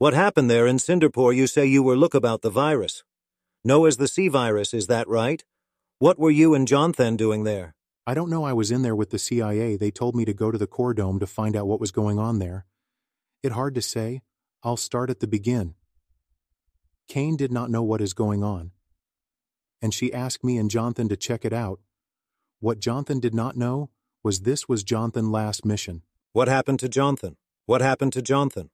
What happened there in Sinderpore, you say you were look about the virus. Know as the C virus, is that right? What were you and Jonathan doing there? I don't know I was in there with the CIA. They told me to go to the core dome to find out what was going on there. It hard to say. I'll start at the begin. Kane did not know what is going on. And she asked me and Jonathan to check it out. What Jonathan did not know was this was Jonathan's last mission. What happened to Jonathan? What happened to Jonathan?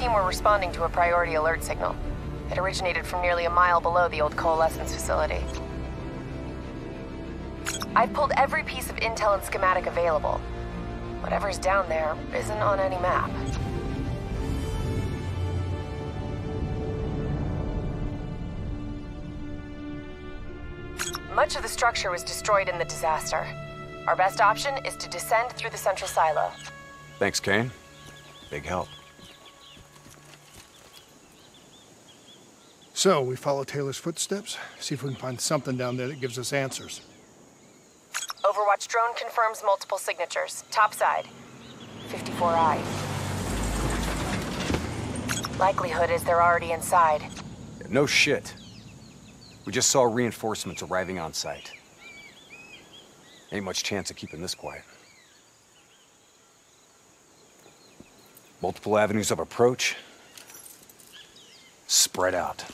Team were responding to a priority alert signal. It originated from nearly a mile below the old coalescence facility. I've pulled every piece of intel and schematic available. Whatever's down there isn't on any map. Much of the structure was destroyed in the disaster. Our best option is to descend through the central silo. Thanks, Kane. Big help. So, we follow Taylor's footsteps, see if we can find something down there that gives us answers. Overwatch drone confirms multiple signatures. Topside. 54I. Likelihood is they're already inside. No shit. We just saw reinforcements arriving on site. Ain't much chance of keeping this quiet. Multiple avenues of approach. Spread out.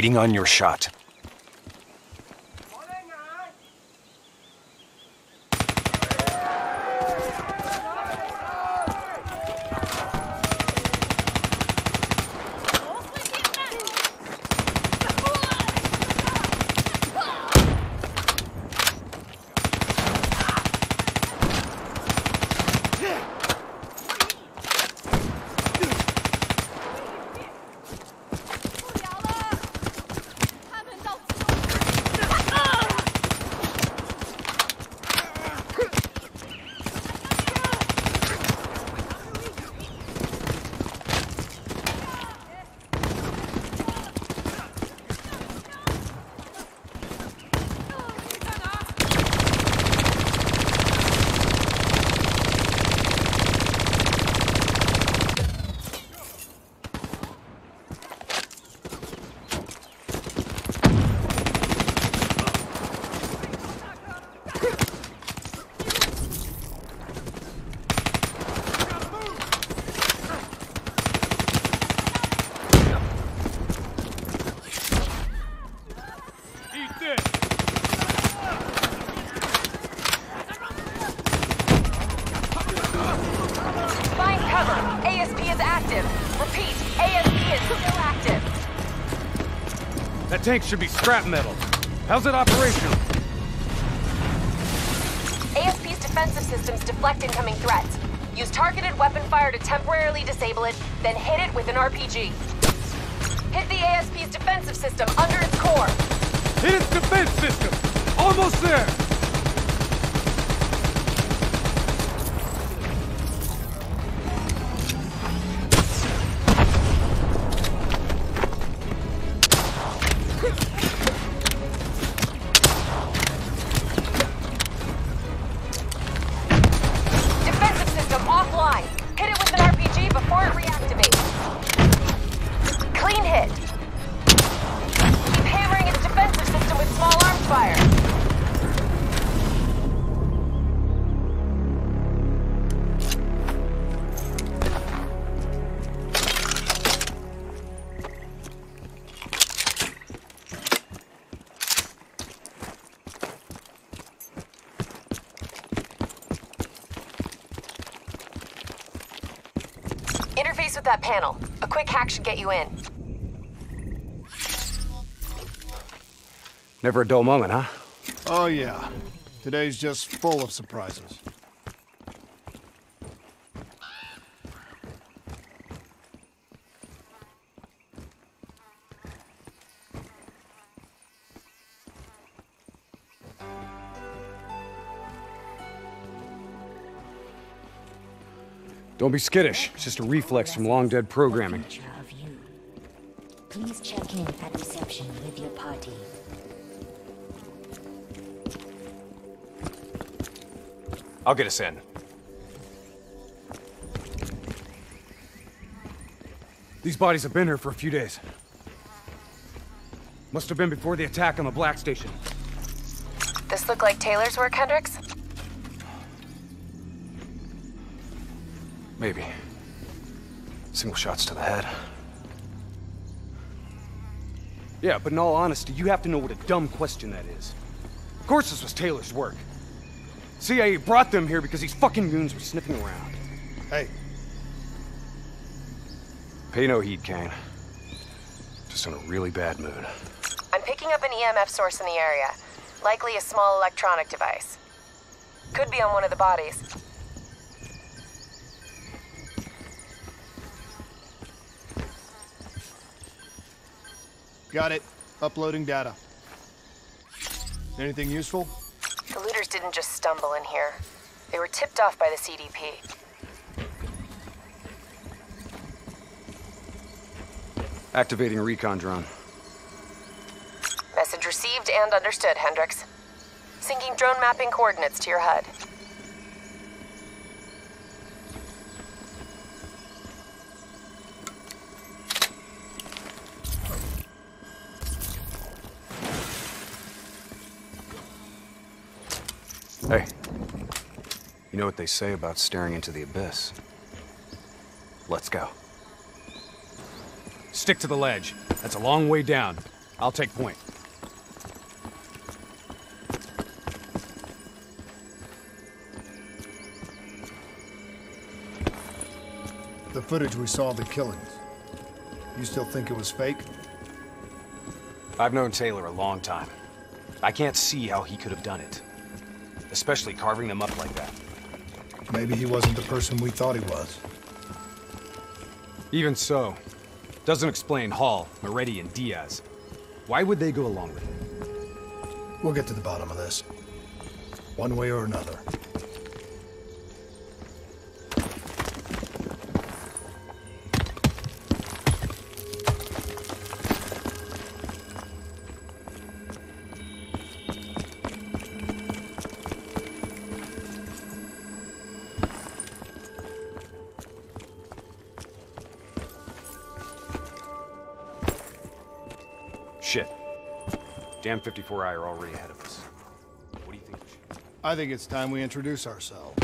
Waiting on your shot. Find cover. ASP is active. Repeat, ASP is still active. That tank should be scrap metal. How's it operational? ASP's defensive systems deflect incoming threats. Use targeted weapon fire to temporarily disable it, then hit it with an RPG. Hit the ASP's defensive system under its core. Hit its defense system! Almost there! That panel. A quick hack should get you in. Never a dull moment, huh? Oh, yeah. Today's just full of surprises. Don't be skittish. It's just a reflex from long dead programming. Picture of you. Please check in at reception with your party. I'll get us in. These bodies have been here for a few days. Must have been before the attack on the Black Station. This look like Taylor's work, Hendricks? Maybe. Single shots to the head. Yeah, but in all honesty, you have to know what a dumb question that is. Of course this was Taylor's work. CIA brought them here because these fucking goons were sniffing around. Hey, Pay no heed, Kane. Just in a really bad mood. I'm picking up an EMF source in the area. Likely a small electronic device. Could be on one of the bodies. Got it. Uploading data. Anything useful? The looters didn't just stumble in here. They were tipped off by the CDP. Activating a recon drone. Message received and understood, Hendricks. Syncing drone mapping coordinates to your HUD. Know what they say about staring into the abyss? Let's go. Stick to the ledge. That's a long way down. I'll take point. The footage we saw of the killings. You still think it was fake? I've known Taylor a long time. I can't see how he could have done it. Especially carving them up like that. Maybe he wasn't the person we thought he was. Even so, doesn't explain Hall, Moretti, and Diaz. Why would they go along with it? We'll get to the bottom of this. One way or another. 54I are already ahead of us. What do you think? I think it's time we introduce ourselves.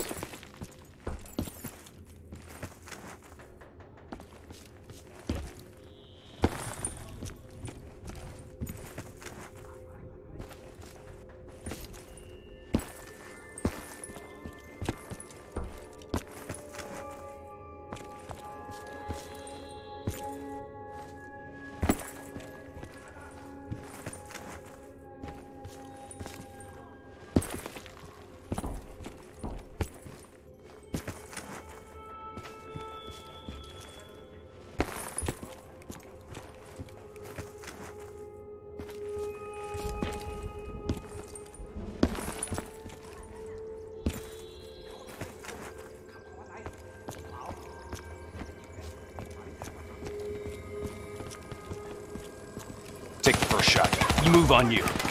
Move on you.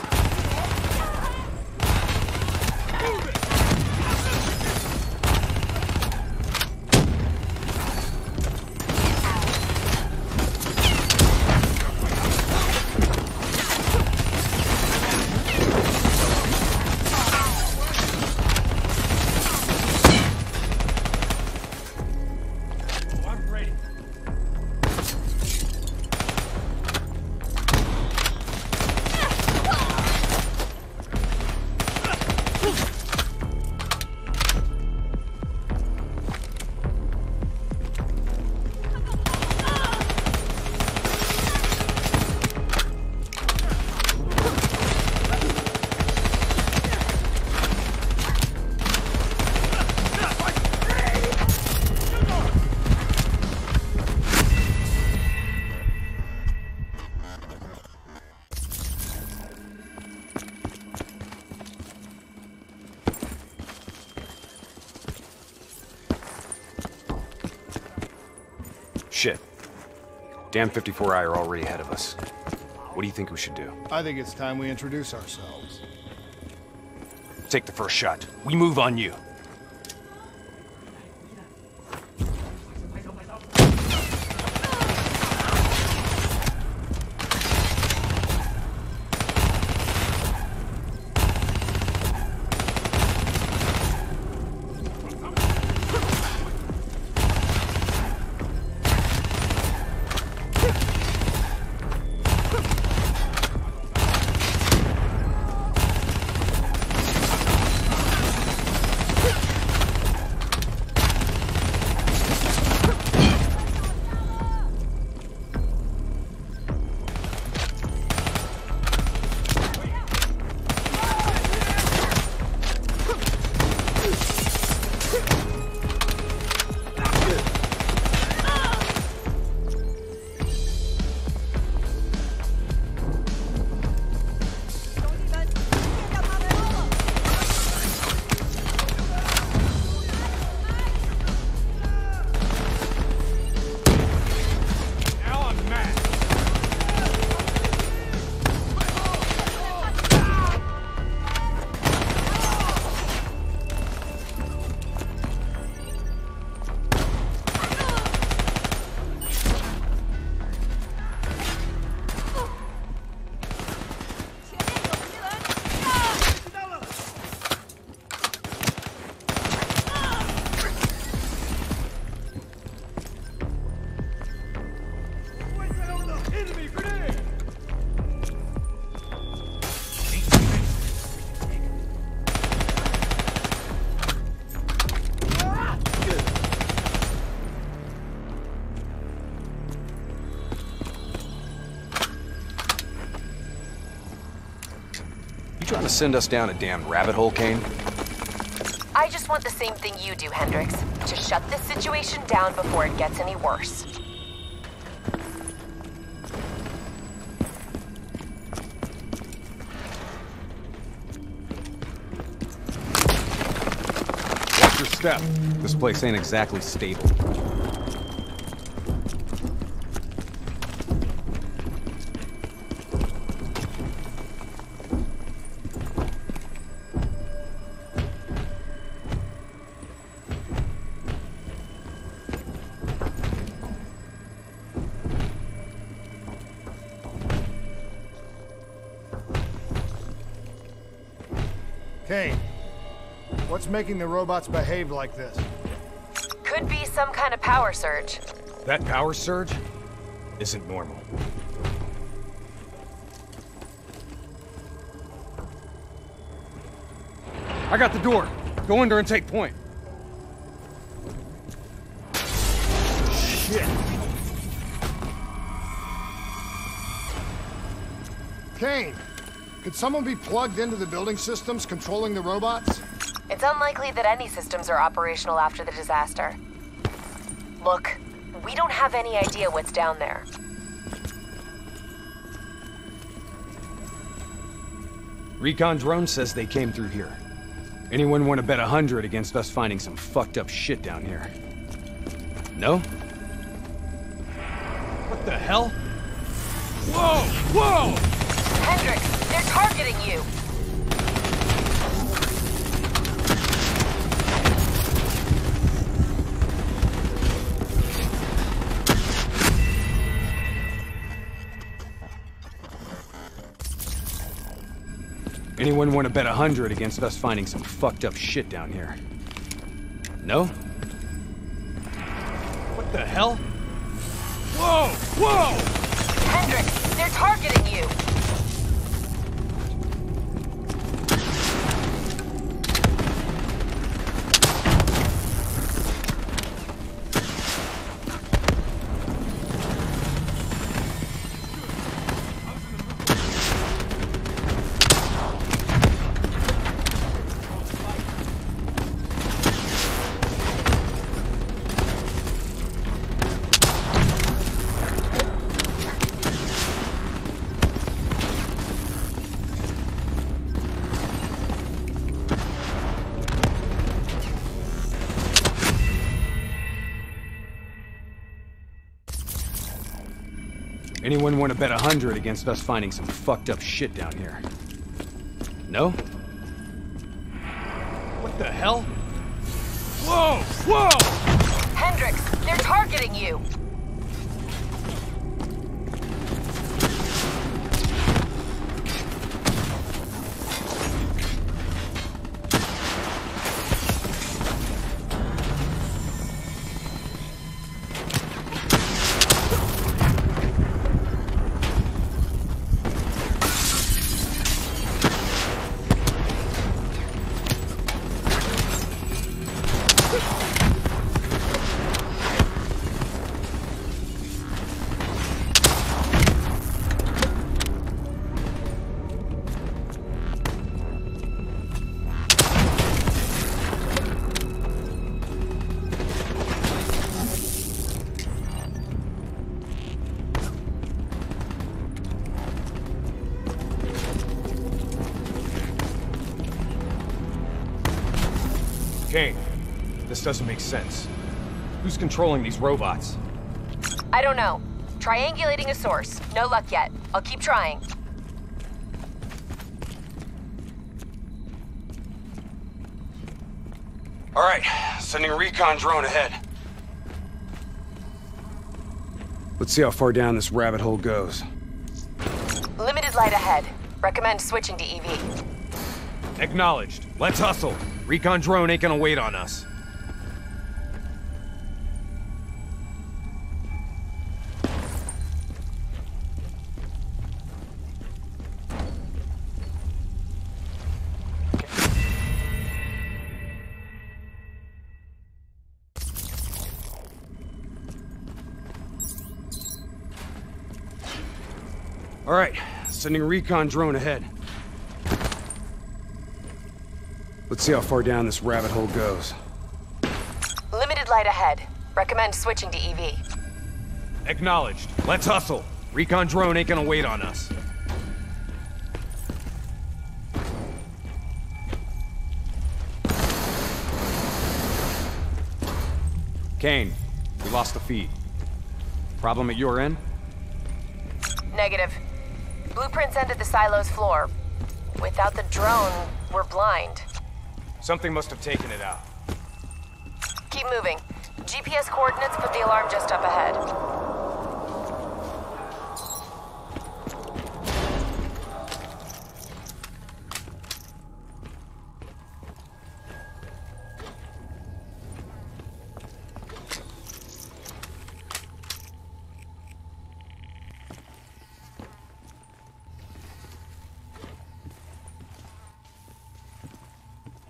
Damn 54i are already ahead of us. What do you think we should do? I think it's time we introduce ourselves. Take the first shot. We move on you. Send us down a damn rabbit hole, Kane? I just want the same thing you do, Hendricks. To shut this situation down before it gets any worse. Watch your step. This place ain't exactly stable. Making the robots behave like this? Could be some kind of power surge. That power surge isn't normal. I got the door. Go in there and take point. Shit. Kane, could someone be plugged into the building systems controlling the robots? It's unlikely that any systems are operational after the disaster. Look, we don't have any idea what's down there. Recon drone says they came through here. Anyone want to bet a hundred against us finding some fucked up shit down here? No? What the hell? Whoa! Whoa! Hendricks, they're targeting you! Anyone want to bet a hundred against us finding some fucked up shit down here? No? What the hell? Whoa! Whoa! Hendricks, they're targeting you! Anyone want to bet a hundred against us finding some fucked up shit down here? No? What the hell? Whoa! Whoa! Hendricks, they're targeting you! Doesn't make sense. Who's controlling these robots? I don't know. Triangulating a source. No luck yet. I'll keep trying. All right, sending a recon drone ahead. Let's see how far down this rabbit hole goes. Limited light ahead. Recommend switching to EV. Acknowledged. Let's hustle. Recon drone ain't gonna wait on us. Sending a recon drone ahead. Let's see how far down this rabbit hole goes. Limited light ahead. Recommend switching to EV. Acknowledged. Let's hustle. Recon drone ain't gonna wait on us. Kane, we lost the feed. Problem at your end? Negative. Blueprints ended the silo's floor. Without the drone, we're blind. Something must have taken it out. Keep moving. GPS coordinates put the alarm just up ahead.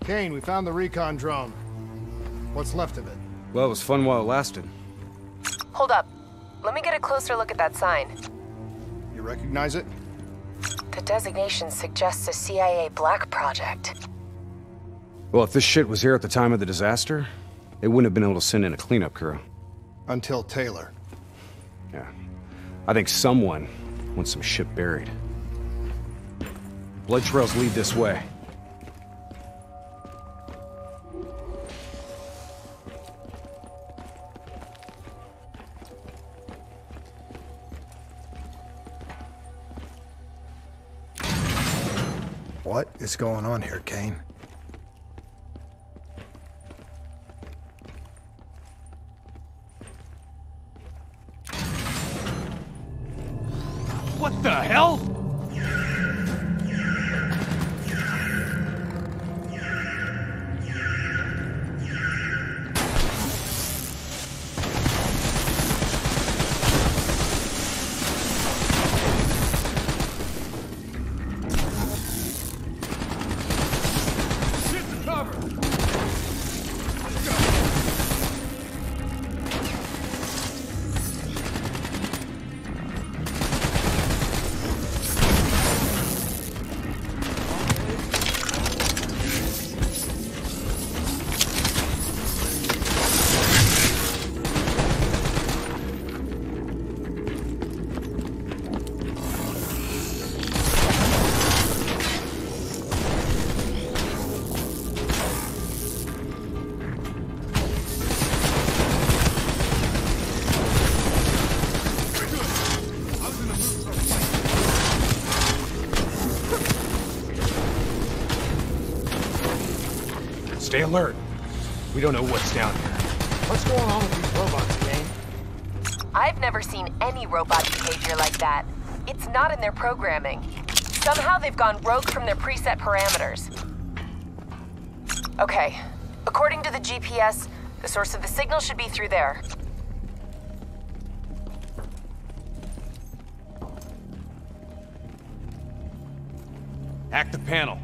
Kane, we found the recon drone. What's left of it? Well, it was fun while it lasted. Hold up. Let me get a closer look at that sign. You recognize it? The designation suggests a CIA black project. Well, if this shit was here at the time of the disaster, they wouldn't have been able to send in a cleanup crew. Until Taylor. Yeah. I think someone wants some shit buried. Blood trails lead this way. Is going on here, Kane? What the hell? Stay alert. We don't know what's down here. What's going on with these robots, Kane? I've never seen any robot behavior like that. It's not in their programming. Somehow they've gone rogue from their preset parameters. Okay. According to the GPS, the source of the signal should be through there. Hack the panel.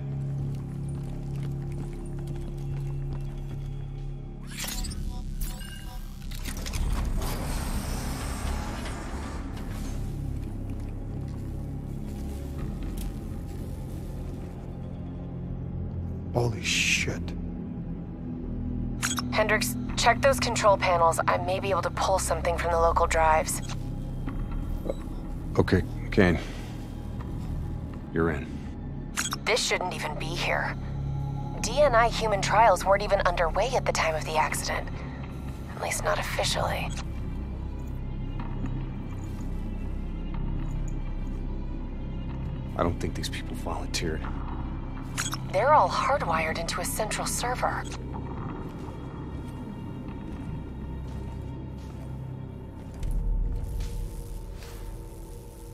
Check those control panels. I may be able to pull something from the local drives. Okay, Kane. You're in. This shouldn't even be here. DNI human trials weren't even underway at the time of the accident. At least not officially. I don't think these people volunteered. They're all hardwired into a central server.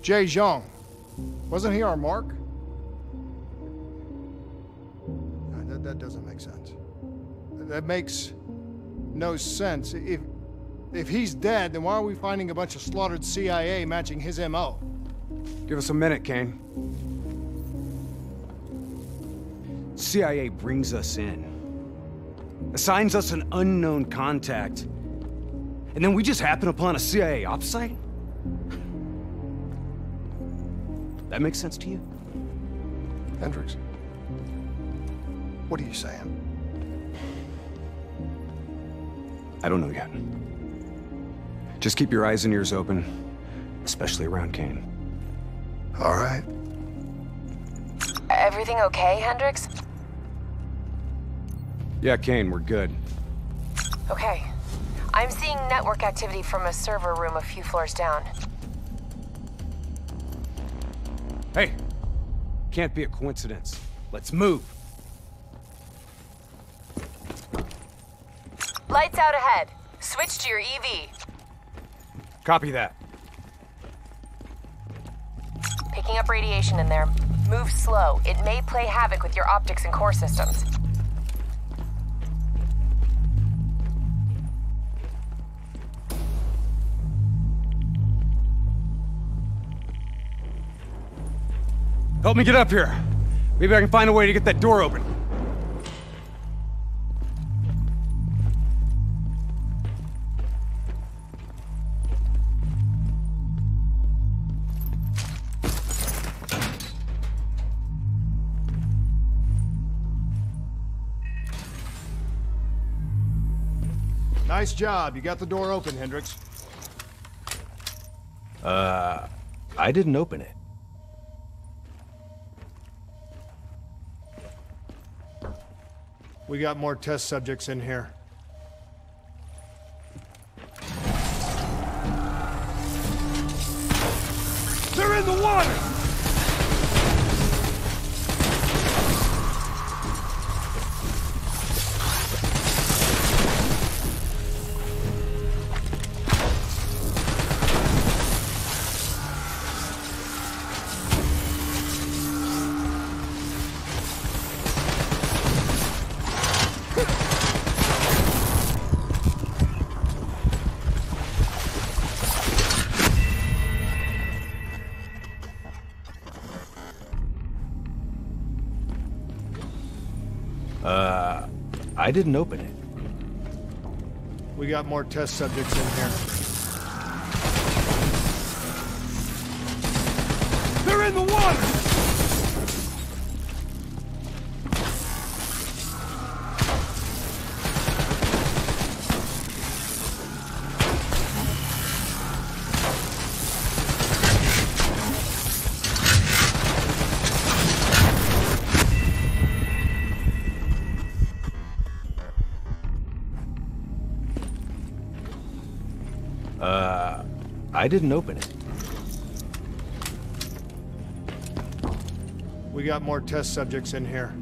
Jay Zhang. Wasn't he our mark? That, that doesn't make sense. That makes no sense. If, if he's dead, then why are we finding a bunch of slaughtered CIA matching his MO? Give us a minute, Kane. CIA brings us in, assigns us an unknown contact, and then we just happen upon a CIA ops site? That makes sense to you? Hendricks. What are you saying? I don't know yet. Just keep your eyes and ears open, especially around Kane. All right. Everything okay, Hendricks? Yeah, Kane, we're good. Okay. I'm seeing network activity from a server room a few floors down. Hey, can't be a coincidence. Let's move. Lights out ahead. Switch to your EV. Copy that. Picking up radiation in there. Move slow. It may play havoc with your optics and core systems. Help me get up here. Maybe I can find a way to get that door open. Nice job. You got the door open, Hendricks. Uh, I didn't open it. We got more test subjects in here. I didn't open it. We got more test subjects in here. Uh, I didn't open it. We got more test subjects in here.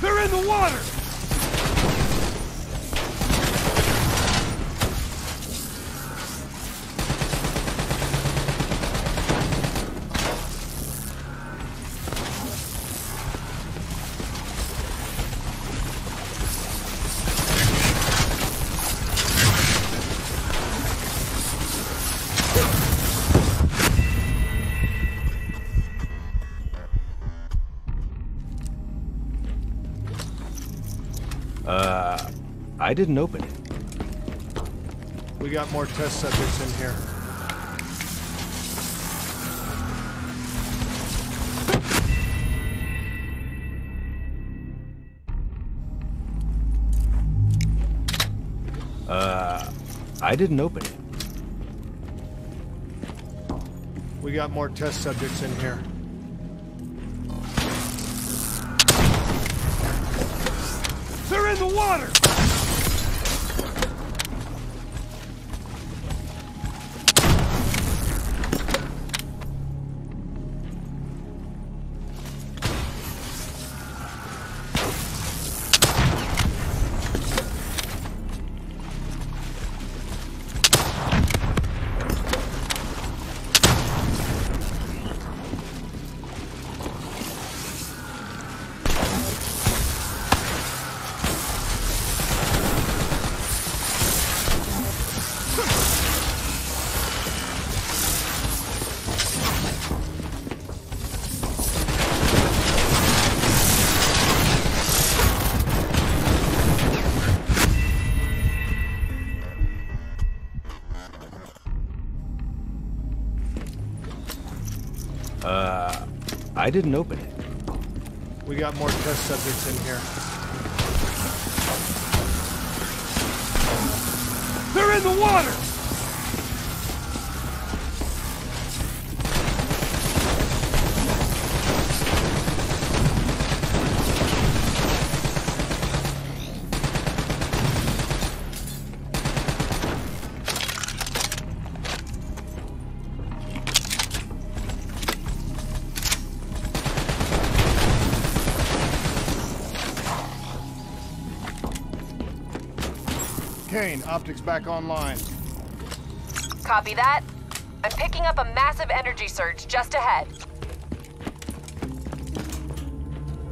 They're in the water! I didn't open it. We got more test subjects in here. Uh, I didn't open it. We got more test subjects in here. They're in the water! I didn't open it. We got more test subjects in here. They're in the water! Kane, optics back online. Copy that. I'm picking up a massive energy surge just ahead.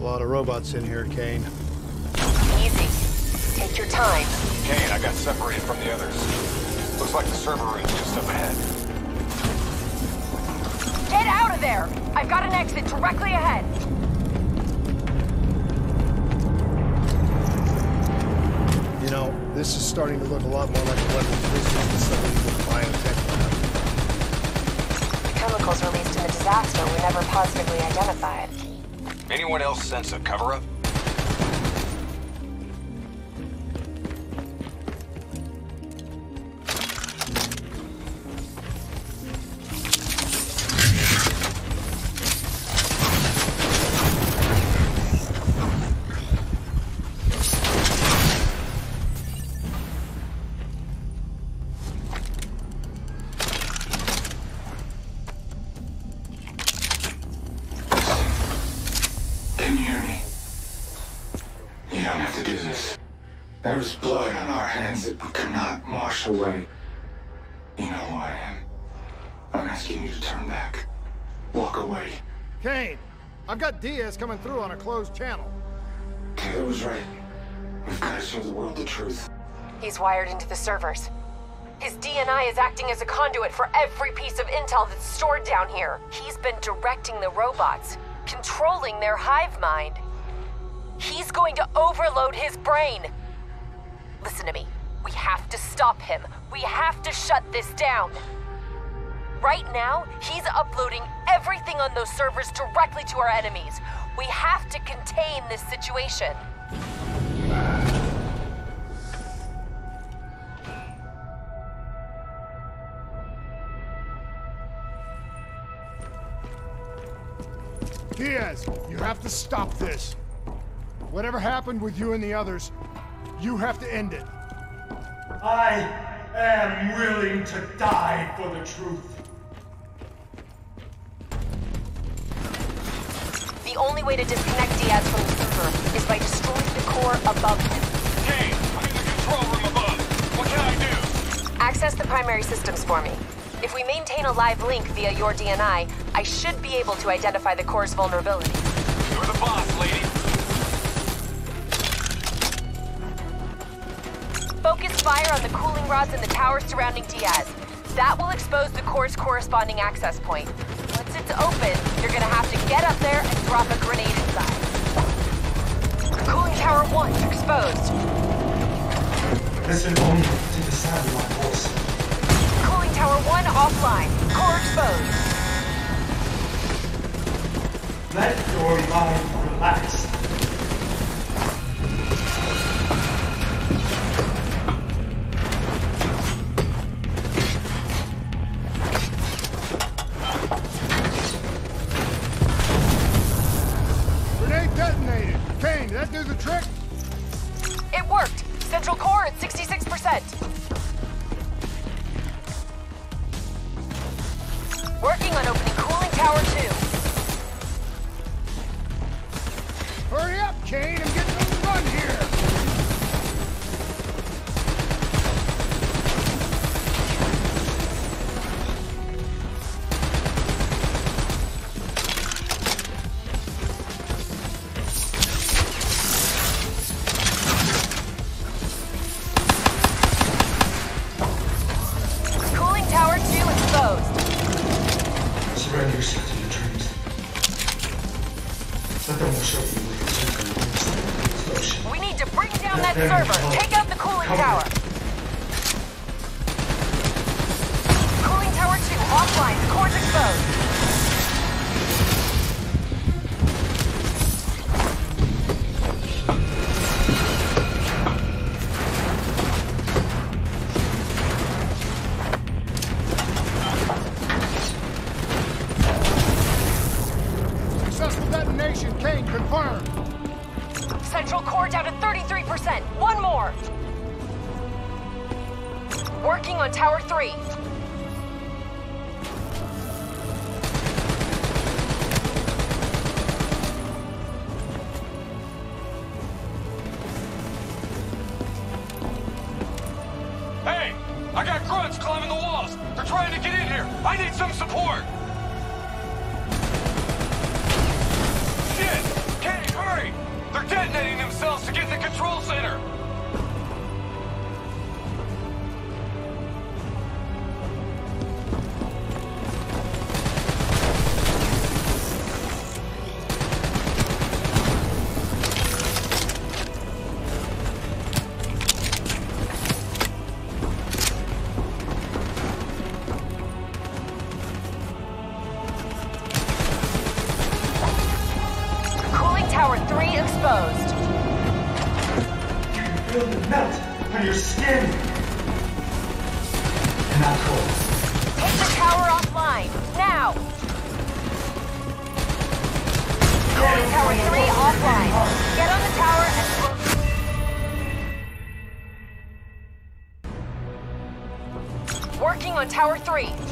A lot of robots in here, Kane. Easy. Take your time. Kane, I got separated from the others. Looks like the server room's just up ahead. Get out of there! I've got an exit directly ahead. This is starting to look a lot more like a weapons business than somebody with a biotech lab. The chemicals released in the disaster were never positively identified. Anyone else sense a cover-up? There is blood on our hands that we cannot wash away. You know who I am. I'm asking you to turn back. Walk away. Kane, I've got Diaz coming through on a closed channel. Taylor was right. We've got to show the world the truth. He's wired into the servers. His DNI is acting as a conduit for every piece of intel that's stored down here. He's been directing the robots, controlling their hive mind. He's going to overload his brain. Listen to me. We have to stop him. We have to shut this down. Right now, he's uploading everything on those servers directly to our enemies. We have to contain this situation. Diaz, you have to stop this. Whatever happened with you and the others, you have to end it. I am willing to die for the truth. The the only way to disconnect Diaz from the server is by destroying the core above him. Kane, I'm in the control room above. What can I do? Access the primary systems for me. If we maintain a live link via your DNI, I should be able to identify the core's vulnerability. On the cooling rods in the tower surrounding Diaz. That will expose the core's corresponding access point. Once it's open, you're gonna have to get up there and drop a grenade inside. Cooling tower 1 exposed. Listen only to the sound of my voice. Cooling tower 1 offline. Core exposed. Let your mind relax. Exposed. You can feel the melt on your skin. And not cold. Take the tower offline. Now. Tower 3 offline. Get on the tower and... Working on tower 3.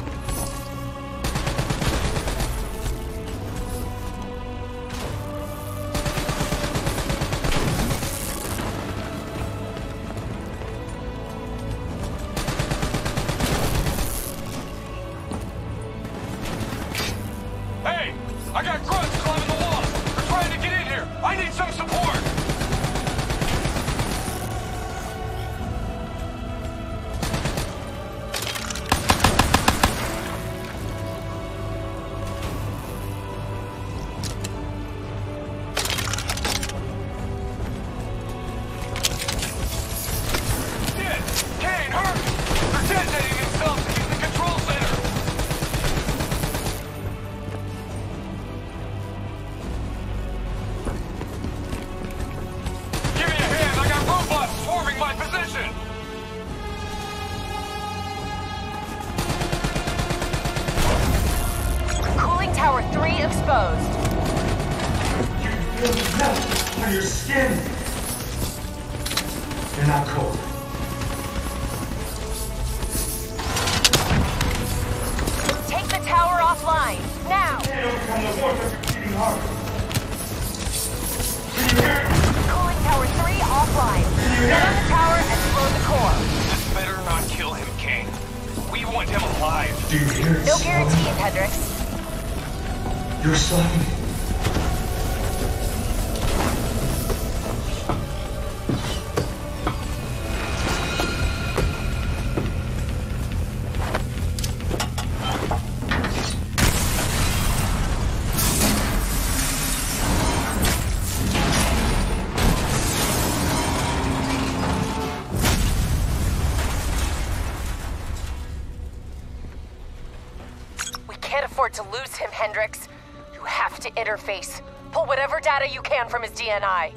To lose him, Hendricks. You have to interface. Pull whatever data you can from his DNI.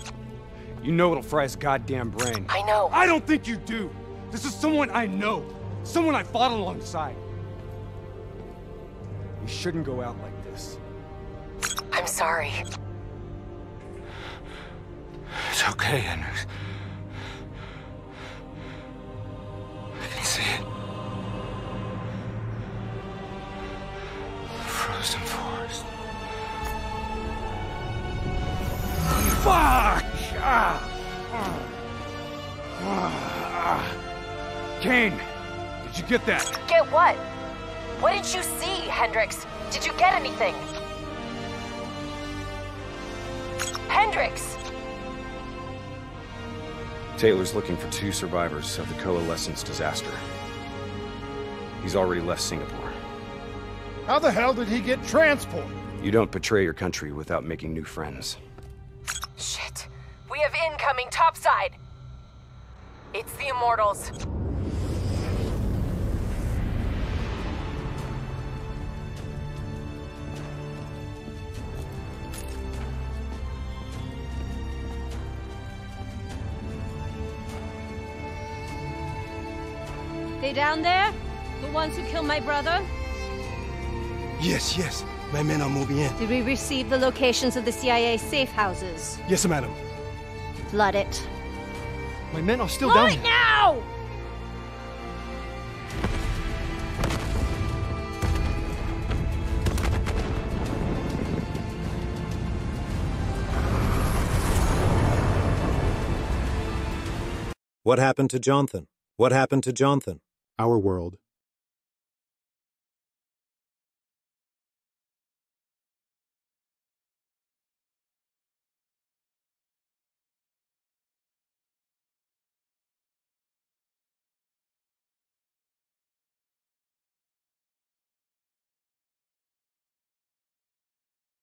You know it'll fry his goddamn brain. I know. I don't think you do. This is someone I know. Someone I fought alongside. You shouldn't go out like this. I'm sorry. It's okay, Hendricks. I can see it. Frozen forest. Fuck! Kane, did you get that? Get what? What did you see, Hendricks? Did you get anything? Hendricks! Taylor's looking for two survivors of the Coalescence disaster. He's already left Singapore. How the hell did he get transport? You don't betray your country without making new friends. Shit. We have incoming topside. It's the Immortals. They down there? The ones who killed my brother? Yes, yes. My men are moving in. Did we receive the locations of the CIA safe houses? Yes, madam. Flood it. My men are still Flood down it now! What happened to Jonathan? What happened to Jonathan? Our world.